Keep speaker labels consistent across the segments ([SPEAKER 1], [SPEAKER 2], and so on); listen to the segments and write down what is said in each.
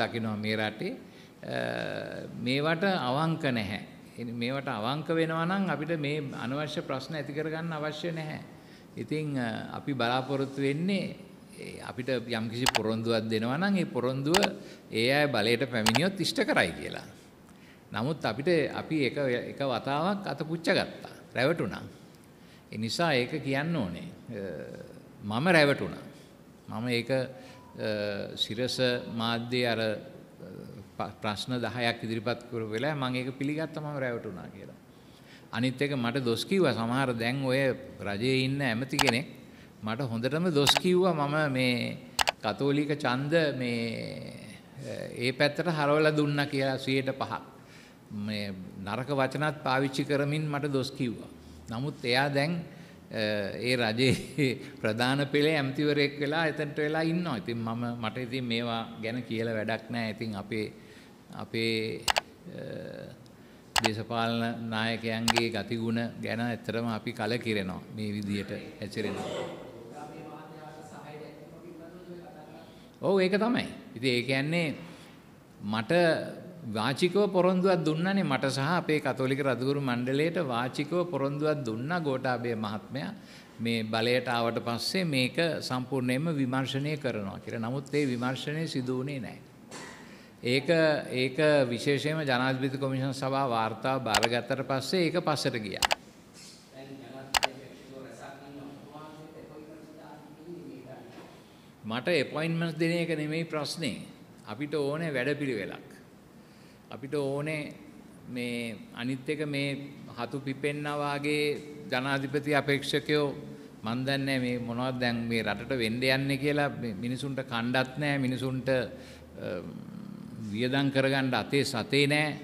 [SPEAKER 1] දකිනවා මේ රටේ මේවට අවංක නැහැ. මේවට අවංක වෙනවා නම් අපිට මේ අනවශ්‍ය ප්‍රශ්න ඇති කරගන්න අවශ්‍ය නැහැ. ඉතින් අපි බලාපොරොත්තු වෙන්නේ අපිට යම්කිසි පොරොන්දුවක් දෙනවා නම් ඒ පොරොන්දුව ඒ අය බලයට පැමිණියොත් ඉෂ්ට කරයි කියලා. නමුත් අපිට අපි එක එක වතාවක් අත පුච්ච ගත්තා. රැවටුණා. ඒ නිසා ඒක කියන්න ඕනේ. මම රැවටුණා. මම ඒක සිරස මාධ්‍යයේ අර ප්‍රශ්න 10ක් ඉදිරිපත් කර වෙලා මම ඒක පිළිගත්තා මම රැවටුණා කියලා. අනිත් එක මට දොස් කිව්වා සමහර දැන් ඔය රජයේ ඉන්න ඇමති කෙනෙක් මට හොඳටම දොස් කිව්වා මම මේ කතෝලික ඡන්ද මේ ඒ පැත්තට හරවලා දුන්නා කියලා 105ක්. මේ නරක වචනත් පාවිච්චි කරමින් මට දොස් කිව්වා. නමුත් එයා දැන් ඒ රජයේ ප්‍රධාන පෙළේ ඇමතිවරයෙක් වෙලා එතනට වෙලා ඉන්නවා. ඉතින් මම මට ඉතින් මේවා ගැන කියලා වැඩක් නැහැ. ඉතින් අපේ අපේ දේශපාලන නායකයන්ගේ ගතිගුණ ගැන ඇත්තටම අපි කලකිරෙනවා මේ විදියට හැසිරෙනවා. ඔව් ඒක තමයි. ඉතින් ඒ කියන්නේ මට වාචිකව පොරොන්දුවක් දුන්නනේ මට සහ අපේ කතෝලික රදගුරු මණ්ඩලයට වාචිකව පොරොන්දුවක් දුන්නා ගෝඨාභය මහත්මයා මේ බලයට ආවට පස්සේ මේක සම්පූර්ණයෙන්ම විමර්ශනය කරනවා කියලා. නමුත් ඒ විමර්ශනය සිදු වුණේ නැහැ. ඒක ඒක විශේෂයෙන්ම ජනාධිපති කොමිෂන් සභාව වාර්තාව බාරගත්තට පස්සේ ඒක පස්සට ගියා. මට එපොයින්ට්මන්ට්ස් දෙන එක නෙමෙයි ප්‍රශ්නේ. අපිට ඕනේ වැඩපිළිවෙලක්. අපිට ඕනේ මේ අනිත් එක මේ හතු පිපෙන්නා වාගේ ජනාධිපති අපේක්ෂකයෝ මන් දන්නේ මේ මොනවද දැන් මේ රටට වෙන්න යන්නේ කියලා. මිනිසුන්ට කණ්ඩත් නැහැ මිනිසුන්ට වියදම් කරගන්න අතේ සතේ නැහැ.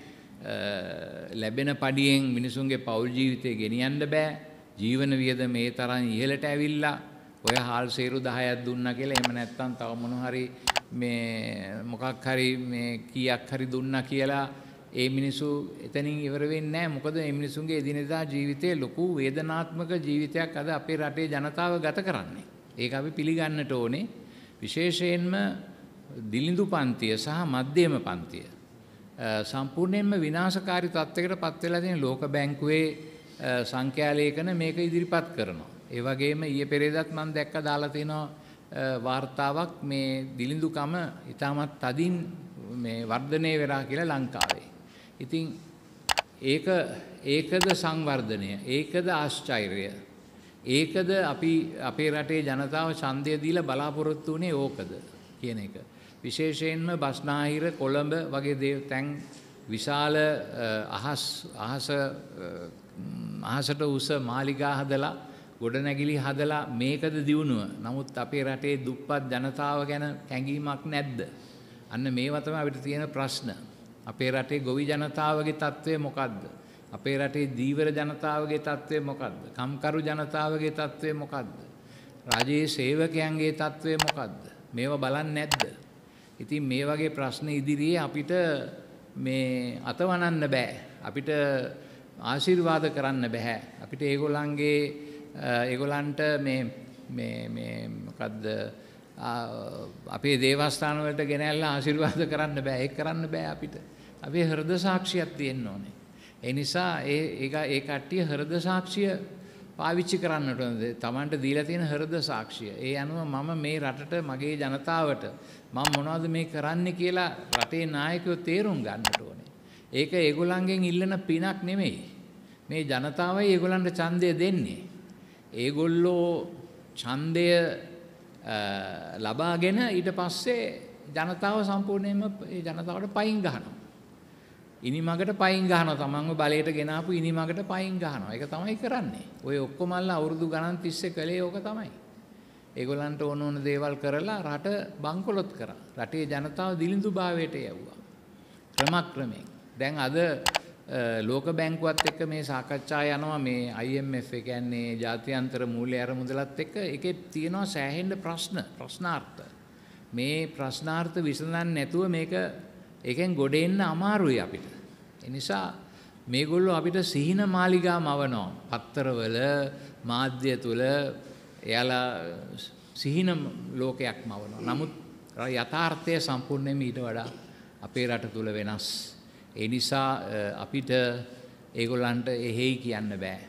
[SPEAKER 1] ලැබෙන පඩියෙන් මිනිසුන්ගේ පෞල් ජීවිතය ගෙනියන්න බෑ. ජීවන වියදම මේ තරම් ඉහළට ඇවිල්ලා ඔය හාල් සේරු 10ක් දුන්නා කියලා එහෙම නැත්නම් තව මොන හරි මේ මොකක් හරි මේ කීයක් හරි දුන්නා කියලා ඒ මිනිස්සු එතනින් ඉවර වෙන්නේ නැහැ මොකද මේ මිනිසුන්ගේ එදිනෙදා ජීවිතයේ ලොකු වේදනාත්මක ජීවිතයක් අද අපේ රටේ ජනතාව ගත කරන්නේ. ඒක අපි පිළිගන්නට ඕනේ. විශේෂයෙන්ම දිලිඳු පන්තිය සහ මධ්‍යම පන්තිය සම්පූර්ණයෙන්ම විනාශකාරී තත්ත්වයකට පත් වෙලා තියෙන ලෝක බැංකුවේ සංඛ්‍යාලේඛන මේක ඉදිරිපත් කරනවා. ඒ වගේම ඊයේ පෙරේදත් මම දැක්ක දාලා තිනවා වාර්තාවක් මේ දිලිඳුකම ඊටමත් තදින් මේ වර්ධනය වෙලා කියලා ලංකාවේ. ඉතින් ඒක ඒකද සංවර්ධනය ඒකද ආශ්චර්යය ඒකද අපි අපේ රටේ ජනතාව ඡන්දය දීලා බලාපොරොත්තු වුණේ ඕකද කියන එක. විශේෂයෙන්ම බස්නාහිර කොළඹ වගේ තැන් විශාල අහස් අහස අහසට උස මාලිගා හදලා ගොඩනැගිලි හදලා මේකද දියුණුව. නමුත් අපේ රටේ දුප්පත් ජනතාව ගැන කැඟීමක් නැද්ද? අන්න මේවා තමයි අපිට තියෙන ප්‍රශ්න. අපේ රටේ ගොවි ජනතාවගේ තත්ත්වය මොකද්ද? අපේ රටේ දීවර ජනතාවගේ තත්ත්වය මොකද්ද? කම්කරු ජනතාවගේ තත්ත්වය මොකද්ද? රජයේ සේවකයන්ගේ තත්ත්වය මොකද්ද? මේවා බලන්නේ නැද්ද? ඉතින් මේ වගේ ප්‍රශ්න ඉදිරියේ අපිට මේ අතවනන්න බෑ. අපිට ආශිර්වාද කරන්න බෑ. අපිට ඒගොල්ලන්ගේ ඒගොල්ලන්ට මේ මේ මේ මොකද්ද අපේ දේවස්ථාන වලට ගෙනල්ලා ආශිර්වාද කරන්න බෑ. ඒක කරන්න බෑ අපිට. අපේ හෘද සාක්ෂියක් තියෙන්න ඕනේ. ඒ නිසා ඒ ඒක ඒ කට්ටිය හෘද සාක්ෂිය පාවිච්චි කරන්නට ඕනේ. Tamanට දීලා තියෙන හෘද සාක්ෂිය. ඒ අනුව මම මේ රටට මගේ ජනතාවට මම මොනවද මේ කරන්න කියලා රටේ නායකයෝ තේරුම් ගන්නට ඕනේ. ඒක ඒගොල්ලන්ගෙන් ඉල්ලන පිනක් නෙමෙයි. මේ ජනතාවයි ඒගොල්ලන්ට ඡන්දය දෙන්නේ. ඒගොල්ලෝ ඡන්දය ලබාගෙන ඊට පස්සේ ජනතාව සම්පූර්ණයෙන්ම ඒ ජනතාවට පයින් ගහනවා. ඉනිමගට පයින් ගහනවා තමන්ව බලයට ගෙනාපු ඉනිමගට පයින් ගහනවා. ඒක තමයි කරන්නේ. ඔය ඔක්කොමල්ලා අවුරුදු ගණන් තිස්සේ කළේ ඕක තමයි. ඒගොල්ලන්ට ඕන ඕන දේවල් කරලා රට බංකොලොත් කරා. රටේ ජනතාව දිලිඳුභාවයට යවුවා. ක්‍රමක්‍රමයෙන්. දැන් අද ලෝක බැංකුවත් එක්ක මේ සාකච්ඡා යනවා. මේ IMF ඒ කියන්නේ ජාත්‍යන්තර මූල්‍ය අරමුදලත් එක්ක ඒකේ තියෙනවා සෑහෙන්න ප්‍රශ්න ප්‍රශ්නාර්ථ. මේ ප්‍රශ්නාර්ථ විසඳන්න නැතුව මේක ඒකෙන් ගොඩ එන්න අමාරුයි අපිට. ඒ නිසා මේගොල්ලෝ අපිට සිහින මාලිගා මවනවා. පත්තරවල මාධ්‍ය තුල එයාලා සිහින ලෝකයක් මවනවා. නමුත් යථාර්ථය සම්පූර්ණයෙන්ම ඊට වඩා අපේ රට තුළ වෙනස්. ඒ නිසා අපිට ඒගොල්ලන්ට එහෙයි කියන්න බෑ.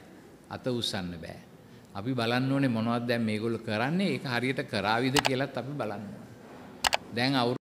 [SPEAKER 1] අත උස්සන්න බෑ. අපි බලන්න ඕනේ මොනවද දැන් මේගොල්ලෝ කරන්නේ ඒක හරියට කරාවිද කියලාත් අපි බලන්න ඕනේ. දැන් අවුරුදු